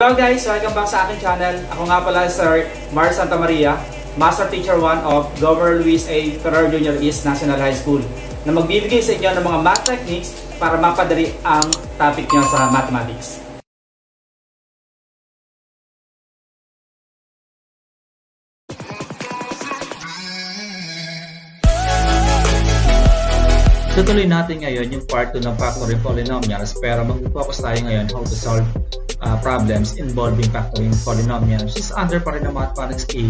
Hello guys! Welcome back sa aking channel. Ako nga pala Sir Mar Santa Maria, Master Teacher 1 of Governor Luis A. Ferrer Jr. East National High School na magbibigay sa inyo ng mga math techniques para mapadali ang topic nyo sa mathematics. Tutuloy natin ngayon yung part 2 ng factoring polynomials pero mag-focus tayo ngayon how to solve uh, problems involving factoring polynomials is under pa rin ng mathematics A,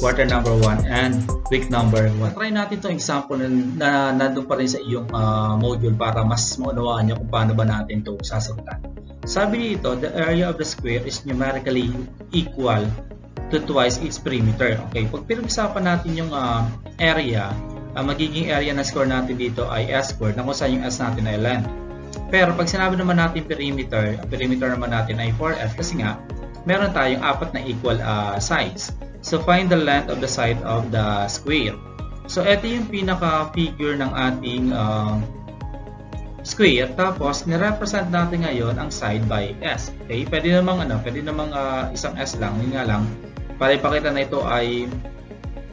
quarter number 1 and week number 1. Try natin itong example na, na nandun pa rin sa iyong uh, module para mas maunawaan nyo kung paano ba natin ito sasagutan. Sabi dito, the area of the square is numerically equal to twice its perimeter. Okay, pag pinag-usapan natin yung uh, area, ang magiging area ng square natin dito ay s squared na kung saan yung s natin ay length. Pero pag sinabi naman natin perimeter, ang perimeter naman natin ay 4f kasi nga meron tayong apat na equal uh, sides. So find the length of the side of the square. So ito yung pinaka-figure ng ating uh, square tapos ni-represent natin ngayon ang side by s. Okay? Pwede namang ano, pwede namang uh, isang s lang, yun nga lang para ipakita na ito ay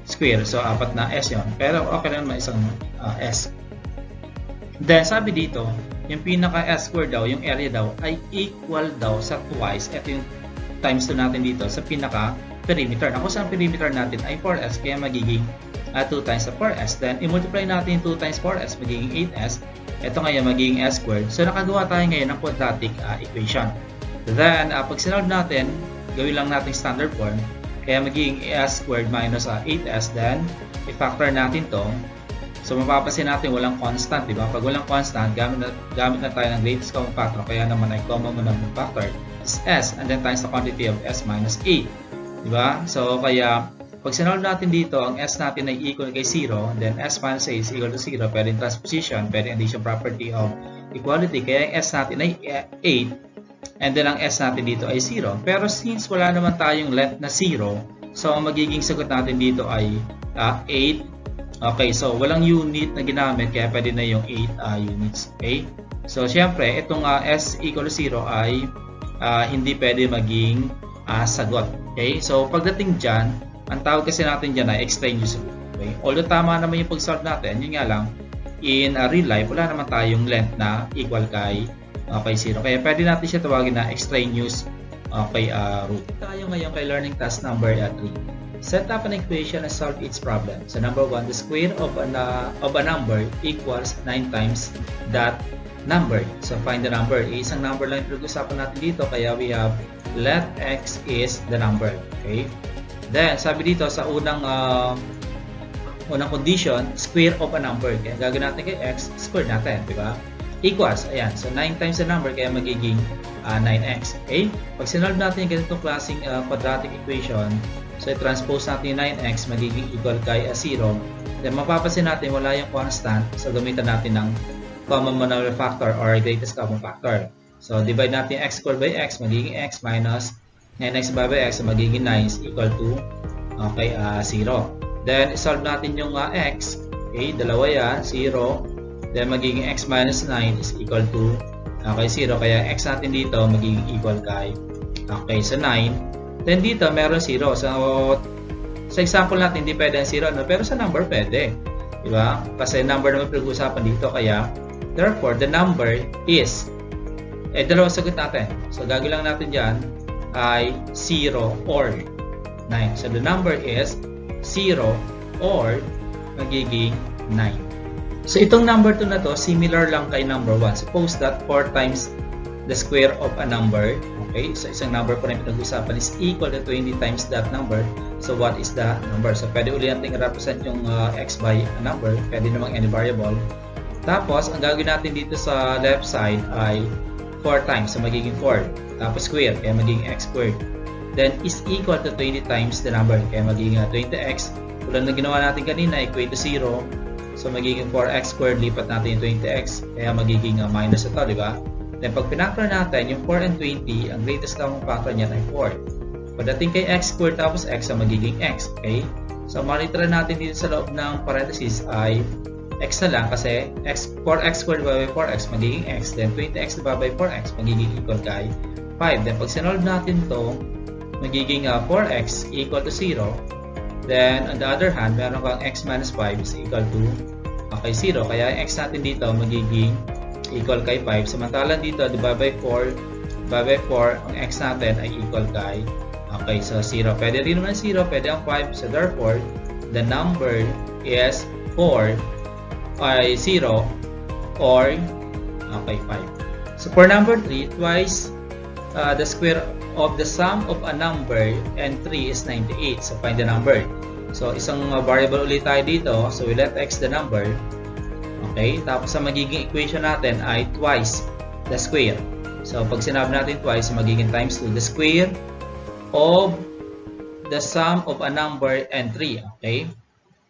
square. So, apat na S yon Pero okay naman isang uh, S. Then, sabi dito, yung pinaka S square daw, yung area daw, ay equal daw sa twice. Ito yung times 2 natin dito sa pinaka perimeter. Na kung saan perimeter natin ay 4S, kaya magiging uh, 2 times sa 4S. Then, i-multiply natin 2 times 4S, magiging 8S. Ito ngayon, magiging S squared. So, nakagawa tayo ngayon ng quadratic uh, equation. Then, uh, pag sinolve natin, gawin lang natin standard form. Kaya magiging s squared minus uh, 8s then i-factor natin to. So mapapansin natin walang constant, di ba? Pag walang constant, gamit na, gamit na tayo ng greatest common factor. Kaya naman ay common mo ng factor is s and then times the quantity of s minus a. Di ba? So kaya pag sinolve natin dito, ang s natin ay equal kay 0, then s minus a is equal to 0. Pwede transposition, pwede addition property of equality. Kaya ang s natin ay 8 and then ang S natin dito ay 0. Pero since wala naman tayong length na 0, so ang magiging sagot natin dito ay uh, ah, 8. Okay, so walang unit na ginamit kaya pwede na yung 8 uh, ah, units. Okay? So syempre, itong uh, S equal to 0 ay uh, hindi pwede maging uh, sagot. Okay? So pagdating dyan, ang tawag kasi natin dyan ay extraneous. Okay? Although tama naman yung pag-solve natin, yun nga lang, in uh, real life, wala naman tayong length na equal kay okay, 0. Kaya pwede natin siya tawagin na extraneous okay, uh, root. Tayo ngayon kay learning task number 3. Set up an equation and solve its problem. So number 1, the square of a, of a number equals 9 times that number. So find the number. Isang number lang yung usapan natin dito kaya we have let x is the number. Okay? Then sabi dito sa unang uh, unang condition, square of a number. Kaya gagawin natin kay x, square natin, di ba? Equals. Ayan. So, 9 times the number kaya magiging uh, 9x. Okay? Pag sinolve natin yung ganitong klaseng uh, quadratic equation, so i-transpose natin yung 9x magiging equal kay uh, 0. Then, mapapasin natin wala yung constant. So, gamitan natin ng common monomial factor or greatest common factor. So, divide natin x squared by x, magiging x minus 9x by, by x, so magiging 9 is equal to okay, uh, 0. Then, solve natin yung uh, x. Okay, dalawa yan, 0. Then, magiging x minus 9 is equal to okay, 0. Kaya x natin dito magiging equal kay okay, sa 9. Then, dito meron 0. So, sa example natin, hindi pwede ang 0. No? Pero sa number, pwede. Diba? Kasi number naman pinag-usapan dito. Kaya, therefore, the number is eh, dalawa sagot natin. So, gagawin lang natin dyan ay 0 or 9. So, the number is 0 or magiging 9. So itong number 2 na to, similar lang kay number 1. Suppose that 4 times the square of a number, okay, so isang number pa rin pinag-usapan is equal to 20 times that number. So what is the number? So pwede uli natin represent yung uh, x by a number, pwede namang any variable. Tapos, ang gagawin natin dito sa left side ay 4 times, so magiging 4. Tapos square, kaya magiging x squared. Then is equal to 20 times the number, kaya magiging uh, 20x. Tulad na ginawa natin kanina, equate to 0. So, magiging 4x squared, lipat natin yung 20x, kaya magiging uh, minus ito, di ba? Then, pag pinactor natin, yung 4 and 20, ang greatest common factor niyan ay 4. Pagdating kay x squared tapos x, ang magiging x, okay? So, monitor natin dito sa loob ng parenthesis ay x na lang kasi x, 4x squared divided by 4x magiging x, then 20x divided by 4x magiging equal kay 5. Then, pag sinolve natin to, magiging uh, 4x equal to 0. Then, on the other hand, meron kang x minus 5 is equal to okay, 0. Kaya yung x natin dito magiging equal kay 5. Samantalang dito, divide by 4, divide by 4, ang x natin ay equal kay okay, so 0. Pwede rin naman 0, pwede ang 5. So, therefore, the number is 4 ay 0 or okay, 5. So, for number 3, twice uh, the square of the sum of a number and 3 is 98. So, find the number. So, isang uh, variable ulit tayo dito. So, we let x the number. Okay? Tapos, ang magiging equation natin ay twice the square. So, pag sinabi natin twice, magiging times 2 the square of the sum of a number and 3. Okay?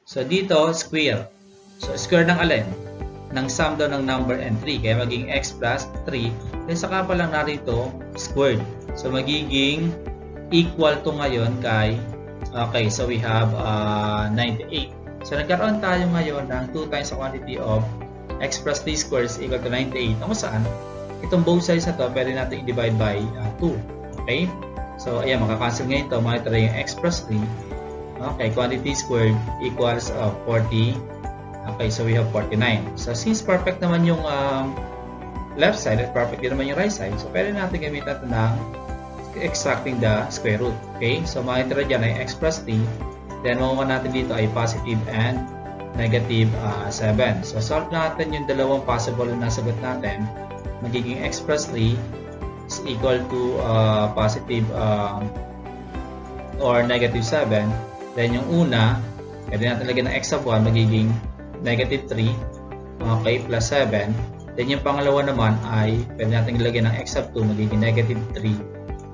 So, dito, square. So, square ng alin? Ng sum daw ng number and 3. Kaya magiging x plus 3. Then, saka pa lang natin ito squared. So, magiging equal to ngayon kay, okay, so we have uh, 98. So, nagkaroon tayo ngayon ng 2 times the quantity of x plus 3 squared is equal to 98. Ang saan? Itong both sides na to, pwede natin i-divide by uh, 2. Okay? So, ayan, makakancel ngayon ito. Makita yung x plus 3. Okay, quantity squared equals uh, 40. Okay, so we have 49. So, since perfect naman yung um, left side at perfect din naman yung right side, so pwede natin gamitan ito ng extracting the square root. Okay? So, makitira dyan ay x plus 3. Then, makuha natin dito ay positive and negative uh, 7. So, solve natin yung dalawang possible na sagot natin. Magiging x plus 3 is equal to uh, positive uh, or negative 7. Then, yung una, pwede natin lagyan ng x of 1, magiging negative 3. Okay, plus 7. Then, yung pangalawa naman ay pwede natin lagyan ng x of 2, magiging negative 3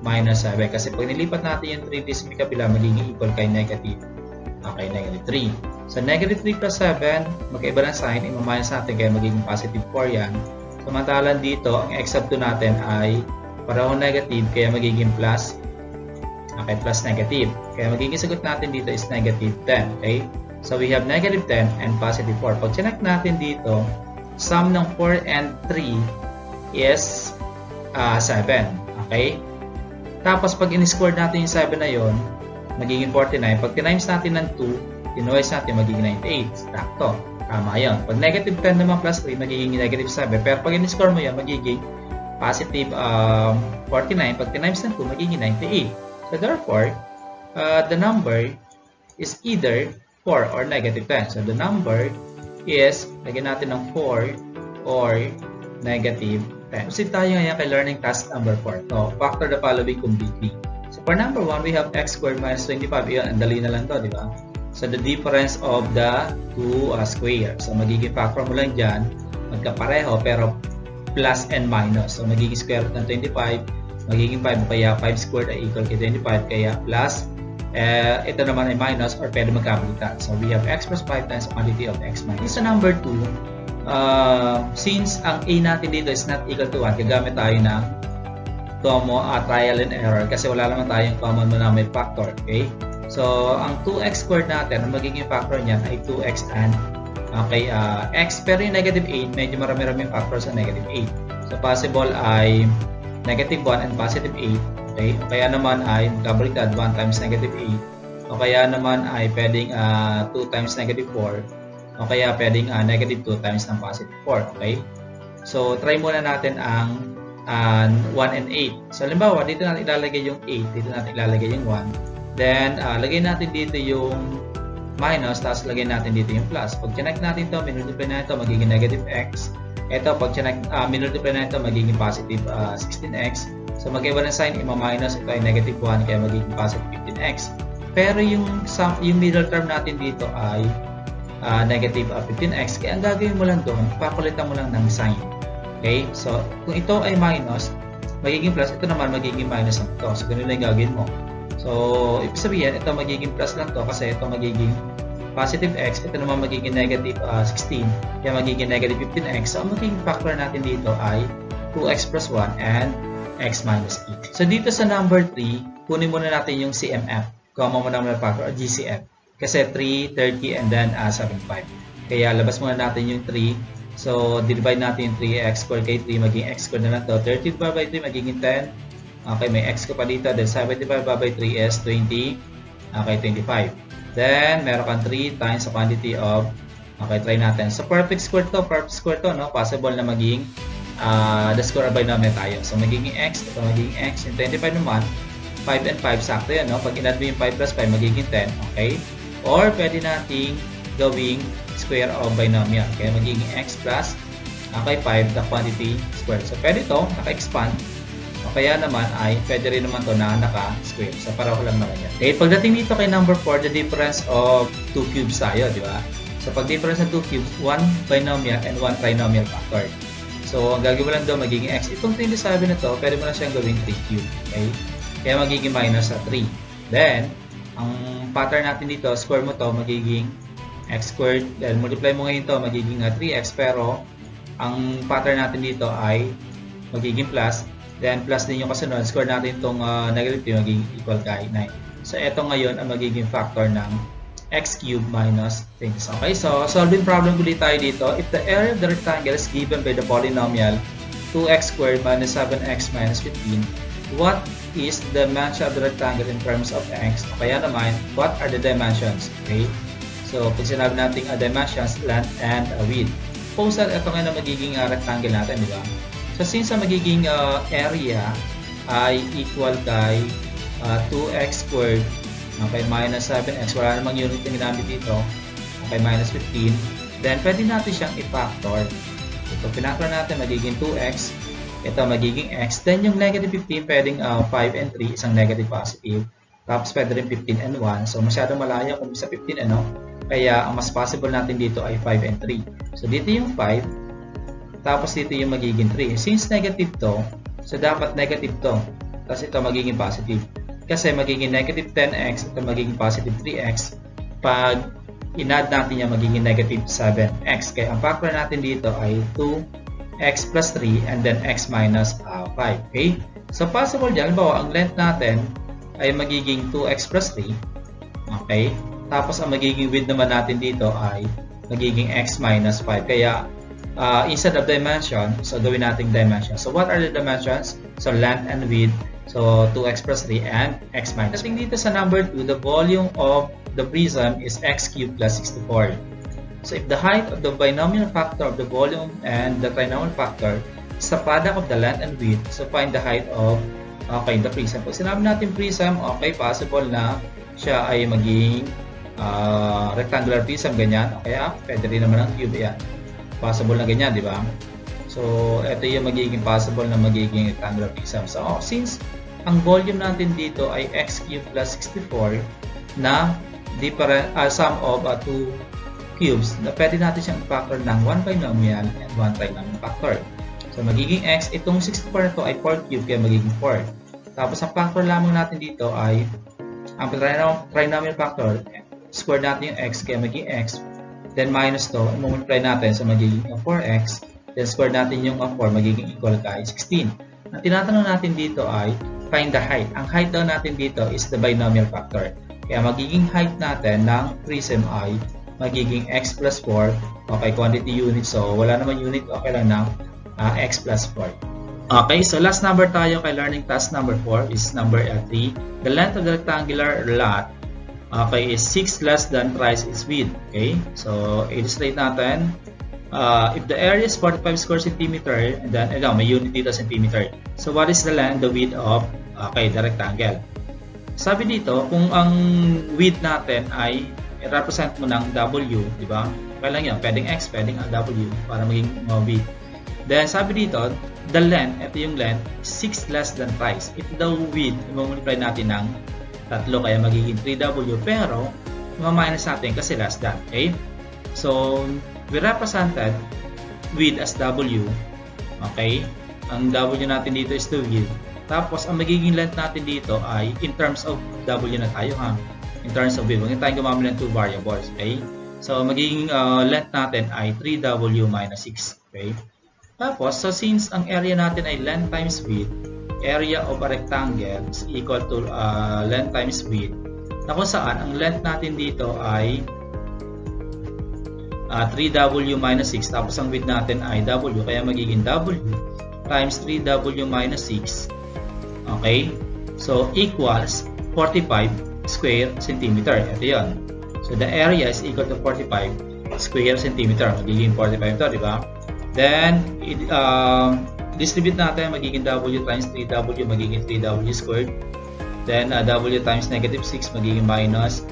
minus 7. Kasi pag nilipat natin yung 3 dito sa may kabila, magiging equal kay negative. Okay, negative 3. So, negative 3 plus 7, magkaiba ng sign, i-minus natin kaya magiging positive 4 yan. Samantalang dito, ang x sub 2 natin ay parehong negative, kaya magiging plus. Okay, plus negative. Kaya magiging sagot natin dito is negative 10. Okay? So, we have negative 10 and positive 4. Pag chinek natin dito, sum ng 4 and 3 is uh, 7. Okay? Tapos, pag in-score natin yung 7 na yon, magiging 49. Pag tinimes natin ng 2, tinuwise natin, magiging 98. Sakto. Tama yun. Pag negative 10 naman plus 3, magiging negative 7. Pero pag in-score mo yan, magiging positive um, 49. Pag tinimes ng 2, magiging 98. So, therefore, uh, the number is either 4 or negative 10. So, the number is, lagyan natin ng 4 or negative 10. Proceed tayo ngayon kay learning task number 4. So, factor the following completely. So, for number 1, we have x squared minus 25. Iyan, ang dali na lang to, di ba? So, the difference of the two uh, square. So, magiging factor mo lang dyan, magkapareho, pero plus and minus. So, magiging square root ng 25, magiging 5, kaya 5 squared ay equal kay 25, kaya plus, uh, ito naman ay minus or pwede magkabalikan. So, we have x plus 5 times quantity of x minus. Sa number 2, uh, since ang a natin dito is not equal to 1, gagamit tayo ng tomo, uh, trial and error kasi wala naman tayong common mo na may factor. Okay? So, ang 2x squared natin, ang magiging factor niyan ay 2x and okay, uh, x. Pero yung negative 8, medyo marami-rami factor sa negative 8. So, possible ay negative 1 and positive 8. Okay? Kaya naman ay magkabaliktad 1 times negative 8. O kaya naman ay pwedeng uh, 2 times negative 4 o kaya pwedeng uh, negative 2 times ng positive 4. Okay? So, try muna natin ang uh, 1 and 8. So, halimbawa, dito natin ilalagay yung 8, dito natin ilalagay yung 1. Then, uh, lagay natin dito yung minus, tapos lagay natin dito yung plus. Pag connect natin to, minultiply na ito, magiging negative x. Ito, pag connect, uh, minultiply na ito, magiging positive uh, 16x. So, magkaiba ng sign, ima-minus, ito ay negative 1, kaya magiging positive 15x. Pero yung, yung middle term natin dito ay uh, negative uh, 15x. Kaya ang gagawin mo lang doon, pakulitan mo lang ng sign. Okay? So, kung ito ay minus, magiging plus, ito naman magiging minus lang ito. So, ganun lang gagawin mo. So, ibig sabihin, ito magiging plus lang to kasi ito magiging positive x, ito naman magiging negative uh, 16, kaya magiging negative 15x. So, ang magiging factor natin dito ay 2x plus 1 and x minus 8. So, dito sa number 3, kunin muna natin yung CMF, common mo naman factor, or GCF. Kasi 3, 30, and then uh, 75. Kaya labas muna natin yung 3. So, divide natin yung 3x squared kay 3, magiging x squared na lang to. 30 divided by 3, magiging 10. Okay, may x ko pa dito. Then 75 by 3 is 20. Okay, 25. Then, meron kang 3 times the quantity of Okay, try natin. So, perfect square to, perfect square to, no? Possible na maging uh, the square of binomial tayo. So, magiging x, ito magiging x. Yung 25 naman, 5 and 5, sakto yan, no? Pag inad mo yung 5 plus 5, magiging 10, okay? Or, pwede nating gawing square of binomial. Okay, magiging x plus, okay, 5, the quantity square. So, pwede to, naka-expand. O kaya naman ay, pwede rin naman to na naka-square. So, para ko lang naman yan. Okay, pagdating dito kay number 4, the difference of 2 cubes tayo, di ba? So, pag difference ng 2 cubes, 1 binomial and 1 trinomial factor. So, ang gagawin mo lang daw magiging x. Itong 27 na to, pwede mo na siyang gawing 3 cube. Okay? Kaya magiging minus sa 3. Then, ang pattern natin dito, square mo to, magiging x squared. Then, multiply mo ngayon to, magiging 3x. Pero, ang pattern natin dito ay magiging plus. Then, plus din yung kasunod. Square natin itong uh, negative 3, magiging equal kay 9. So, ito ngayon ang magiging factor ng x cubed minus things. Okay, so solving problem ulit tayo dito. If the area of the rectangle is given by the polynomial 2x squared minus 7x minus 15, what is the dimension of the rectangle in terms of x? O kaya naman, what are the dimensions? Okay, so pag sinabi natin a dimensions, length and a width. Suppose that ito nga na magiging uh, rectangle natin, di ba? So since ang magiging uh, area ay equal kay uh, 2x squared Okay, minus 7x. Wala namang unit na ginamit dito. Okay, minus 15. Then, pwede natin siyang i-factor. Ito, pinactor natin, magiging 2x. Ito, magiging x. Then, yung negative 15, pwedeng uh, 5 and 3, isang negative positive. Tapos, pwede rin 15 and 1. So, masyadong malayo kung sa 15, ano? Kaya, ang mas possible natin dito ay 5 and 3. So, dito yung 5. Tapos, dito yung magiging 3. Since negative to, so dapat negative to. Tapos, ito magiging positive kasi magiging negative 10x at magiging positive 3x pag inad natin yung magiging negative 7x. Kaya ang factor natin dito ay 2x plus 3 and then x minus uh, 5. Okay? So possible dyan, bawa ang length natin ay magiging 2x plus 3. Okay? Tapos ang magiging width naman natin dito ay magiging x minus 5. Kaya uh, instead of dimension, so gawin nating dimension. So what are the dimensions? So length and width So, 2x plus 3 and x minus. Dating dito sa number 2, the volume of the prism is x cubed plus 64. So, if the height of the binomial factor of the volume and the trinomial factor is the product of the length and width, so find the height of okay, the prism. Pag sinabi natin prism, okay, possible na siya ay maging uh, rectangular prism, ganyan. Okay, ah, pwede rin naman ang cube, yan. Possible na ganyan, di ba? So, ito yung magiging possible na magiging rectangular prism. So, oh, since ang volume natin dito ay x cubed plus 64 na different, uh, sum of uh, two cubes, na pwede natin siyang factor ng 1 binomial and 1 trinomial factor. So, magiging x, itong 64 na to ay 4 cube, kaya magiging 4. Tapos, ang factor lamang natin dito ay ang trinomial factor, square natin yung x, kaya magiging x, then minus to, multiply natin, so magiging 4x, Then square natin yung 4 magiging equal kay 16. Ang tinatanong natin dito ay find the height. Ang height daw natin dito is the binomial factor. Kaya magiging height natin ng prism ay magiging x plus 4 okay quantity unit so wala naman unit okay lang ng uh, x plus 4 okay so last number tayo kay learning task number 4 is number 3 the length of the rectangular lot okay is 6 less than thrice its width okay so illustrate natin uh, if the area is 45 square centimeter, and then, ito, may unit dito centimeter. So, what is the length, the width of, okay, the rectangle? Sabi dito, kung ang width natin ay represent mo ng W, di ba? Kaya lang yan, pwedeng X, pwedeng W para maging uh, width. Then, sabi dito, the length, ito yung length, 6 less than price. If the width, i-multiply natin ng tatlo, kaya magiging 3W, pero, ma-minus natin kasi less than, okay? So, we represented with as W. Okay? Ang W natin dito is 2 width. Tapos, ang magiging length natin dito ay in terms of W na tayo ha. In terms of width. Huwag tayong gumamit ng 2 variables. Okay? So, magiging uh, length natin ay 3W minus 6. Okay? Tapos, so since ang area natin ay length times width, area of a rectangle is equal to uh, length times width, na kung saan ang length natin dito ay uh, 3W minus 6 tapos ang width natin ay W kaya magiging W times 3W minus 6 Okay? So, equals 45 square centimeter. Ito yun. So, the area is equal to 45 square centimeter. Magiging 45 ito, di ba? Then, it, uh, distribute natin, magiging W times 3W, magiging 3W squared. Then, uh, W times negative 6, magiging minus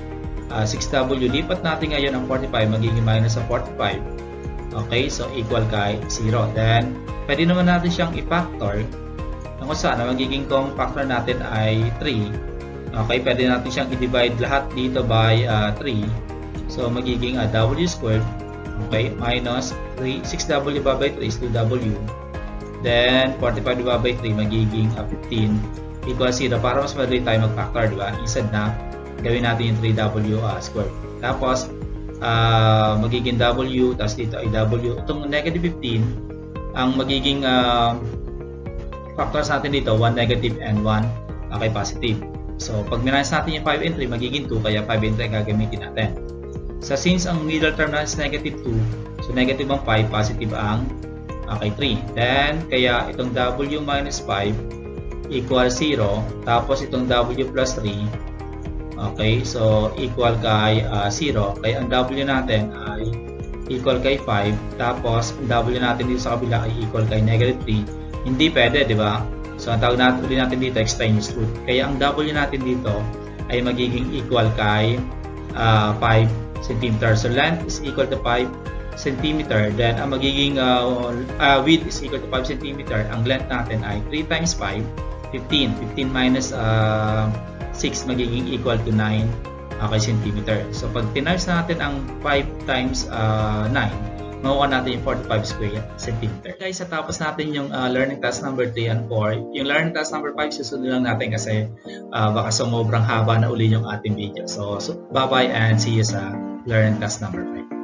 uh, 6W. Lipat natin ngayon ang 45, magiging minus sa 45. Okay, so equal kay 0. Then, pwede naman natin siyang i-factor na kung saan, magiging kong factor natin ay 3. Okay, pwede natin siyang i-divide lahat dito by uh, 3. So, magiging uh, W squared, okay, minus 3, 6W divided by 3 is 2W. Then, 45 divided by 3 magiging uh, 15 equals 0 para mas madali tayo mag-factor, di? Instead na gawin natin yung 3W uh, squared. Tapos, uh, magiging W, tapos dito ay W. Itong negative 15, ang magiging uh, factors natin dito, 1 negative and 1 okay, positive. So, pag minus natin yung 5 and 3, magiging 2, kaya 5 and 3 gagamitin natin. So, since ang middle term natin is negative 2, so negative ang 5, positive ang okay, 3. Then, kaya itong W minus 5 equal 0, tapos itong W plus 3 Okay, so equal kay uh, 0. Kaya ang W natin ay equal kay 5. Tapos, W natin dito sa kabila ay equal kay negative 3. Hindi pwede, di ba? So, ang tawag natin, ulit natin dito, extraneous root. Kaya ang W natin dito ay magiging equal kay uh, 5 cm. So, length is equal to 5 cm. Then, ang magiging uh, uh, width is equal to 5 cm. Ang length natin ay 3 times 5, 15. 15 minus uh, 6 magiging equal to 9 okay, centimeter. So, pag tinarms natin ang 5 times uh, 9, makuha natin yung 45 square centimeter. Guys, tapos natin yung uh, learning task number 3 and 4. Yung learning task number 5, susunod lang natin kasi uh, baka sumobrang haba na uli yung ating video. So, so bye-bye and see you sa learning task number 5.